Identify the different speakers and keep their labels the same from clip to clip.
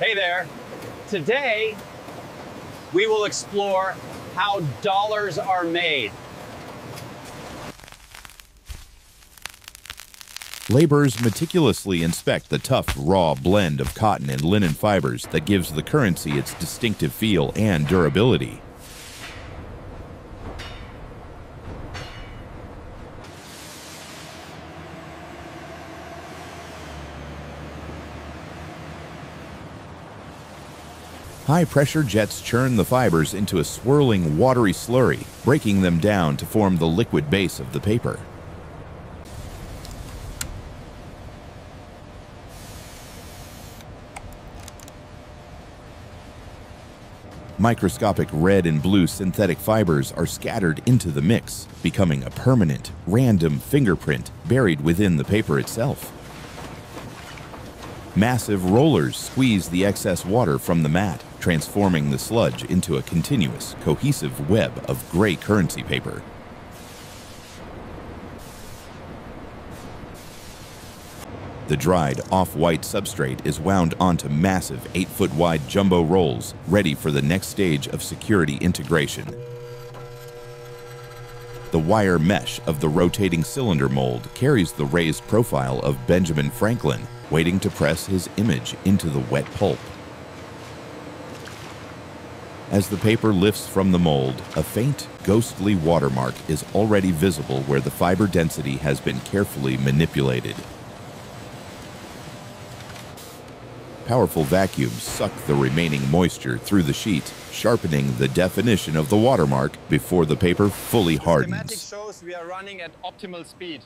Speaker 1: Hey there. Today, we will explore how dollars are made.
Speaker 2: Laborers meticulously inspect the tough, raw blend of cotton and linen fibers that gives the currency its distinctive feel and durability. High pressure jets churn the fibers into a swirling, watery slurry, breaking them down to form the liquid base of the paper. Microscopic red and blue synthetic fibers are scattered into the mix, becoming a permanent, random fingerprint buried within the paper itself. Massive rollers squeeze the excess water from the mat, transforming the sludge into a continuous, cohesive web of gray currency paper. The dried, off-white substrate is wound onto massive 8-foot-wide jumbo rolls, ready for the next stage of security integration. The wire mesh of the rotating cylinder mold carries the raised profile of Benjamin Franklin, waiting to press his image into the wet pulp. As the paper lifts from the mold, a faint, ghostly watermark is already visible where the fiber density has been carefully manipulated. Powerful vacuums suck the remaining moisture through the sheet, sharpening the definition of the watermark before the paper fully hardens.
Speaker 1: shows we are running at optimal speed.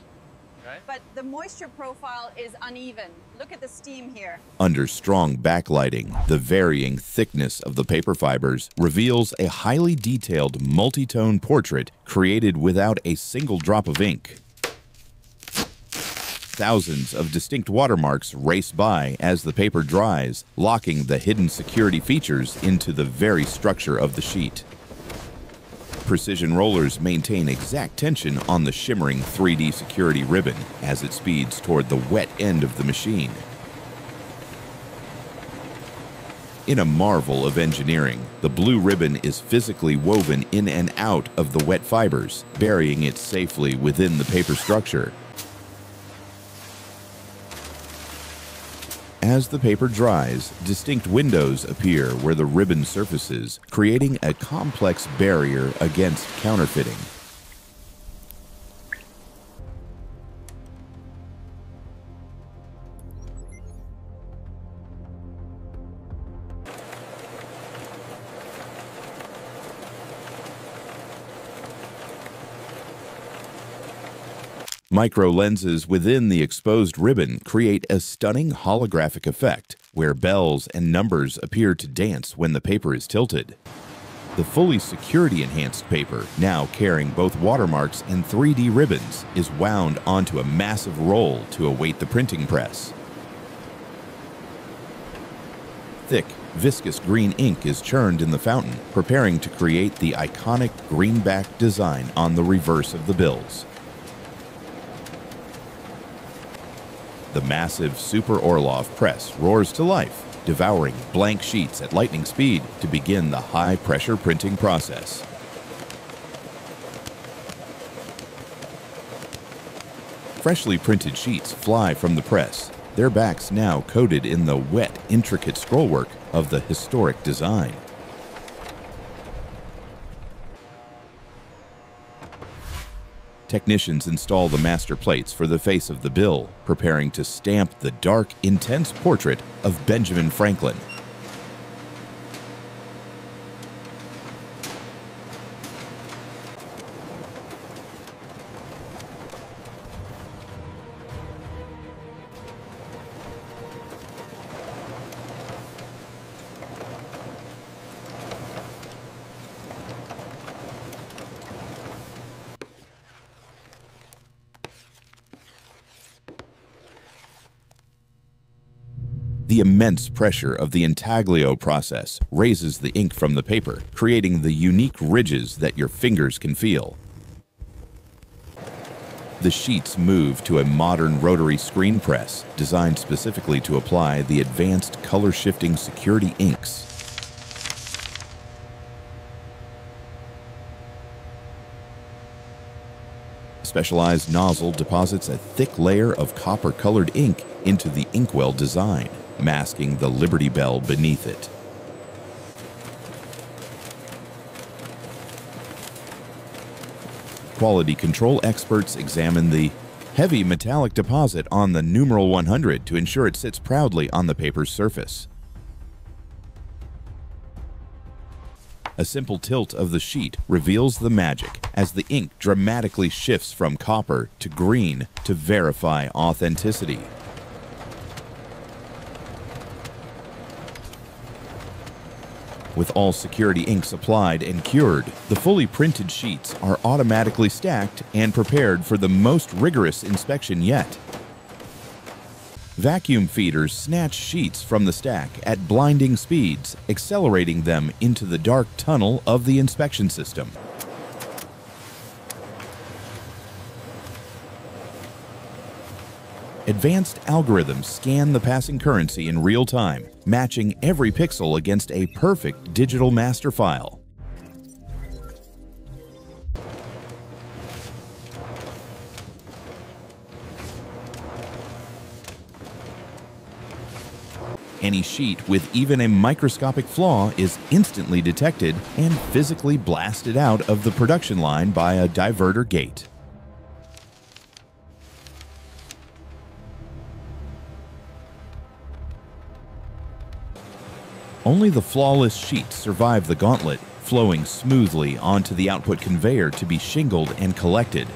Speaker 3: But the moisture profile is uneven. Look at the steam here.
Speaker 2: Under strong backlighting, the varying thickness of the paper fibers reveals a highly detailed multi-tone portrait created without a single drop of ink. Thousands of distinct watermarks race by as the paper dries, locking the hidden security features into the very structure of the sheet. Precision rollers maintain exact tension on the shimmering 3D security ribbon as it speeds toward the wet end of the machine. In a marvel of engineering, the blue ribbon is physically woven in and out of the wet fibers, burying it safely within the paper structure. As the paper dries, distinct windows appear where the ribbon surfaces, creating a complex barrier against counterfeiting. Micro lenses within the exposed ribbon create a stunning holographic effect where bells and numbers appear to dance when the paper is tilted. The fully security enhanced paper, now carrying both watermarks and 3D ribbons, is wound onto a massive roll to await the printing press. Thick, viscous green ink is churned in the fountain, preparing to create the iconic greenback design on the reverse of the bills. The massive Super Orlof press roars to life, devouring blank sheets at lightning speed to begin the high-pressure printing process. Freshly printed sheets fly from the press, their backs now coated in the wet, intricate scrollwork of the historic design. Technicians install the master plates for the face of the bill, preparing to stamp the dark, intense portrait of Benjamin Franklin. The immense pressure of the intaglio process raises the ink from the paper, creating the unique ridges that your fingers can feel. The sheets move to a modern rotary screen press designed specifically to apply the advanced color shifting security inks. A specialized nozzle deposits a thick layer of copper-colored ink into the inkwell design, masking the Liberty Bell beneath it. Quality control experts examine the heavy metallic deposit on the numeral 100 to ensure it sits proudly on the paper's surface. A simple tilt of the sheet reveals the magic as the ink dramatically shifts from copper to green to verify authenticity. With all security inks applied and cured, the fully printed sheets are automatically stacked and prepared for the most rigorous inspection yet. Vacuum feeders snatch sheets from the stack at blinding speeds, accelerating them into the dark tunnel of the inspection system. Advanced algorithms scan the passing currency in real time, matching every pixel against a perfect digital master file. Any sheet with even a microscopic flaw is instantly detected and physically blasted out of the production line by a diverter gate. Only the flawless sheets survive the gauntlet, flowing smoothly onto the output conveyor to be shingled and collected.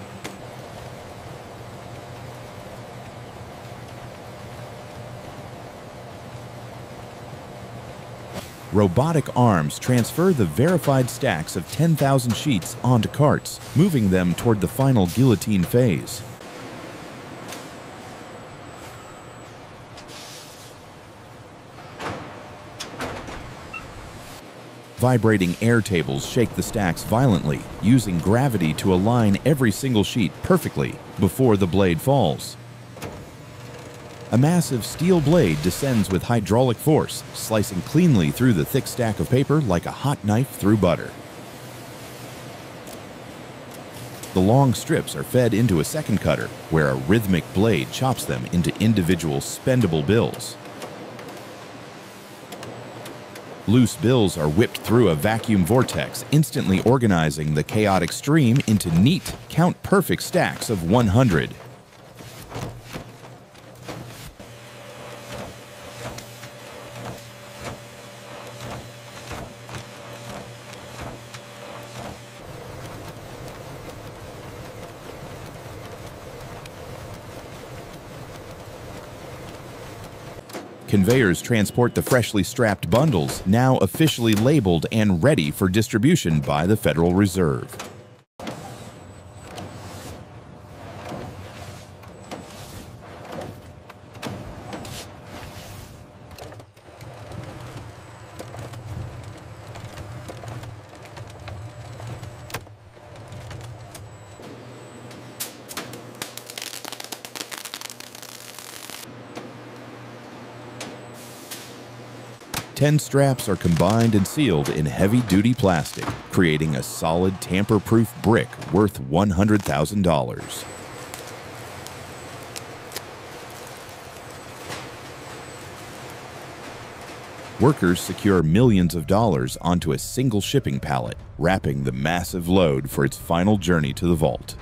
Speaker 2: Robotic arms transfer the verified stacks of 10,000 sheets onto carts, moving them toward the final guillotine phase. Vibrating air tables shake the stacks violently, using gravity to align every single sheet perfectly before the blade falls. A massive steel blade descends with hydraulic force, slicing cleanly through the thick stack of paper like a hot knife through butter. The long strips are fed into a second cutter, where a rhythmic blade chops them into individual spendable bills. Loose bills are whipped through a vacuum vortex, instantly organizing the chaotic stream into neat, count-perfect stacks of 100. Conveyors transport the freshly strapped bundles, now officially labeled and ready for distribution by the Federal Reserve. Ten straps are combined and sealed in heavy-duty plastic, creating a solid tamper-proof brick worth $100,000. Workers secure millions of dollars onto a single shipping pallet, wrapping the massive load for its final journey to the vault.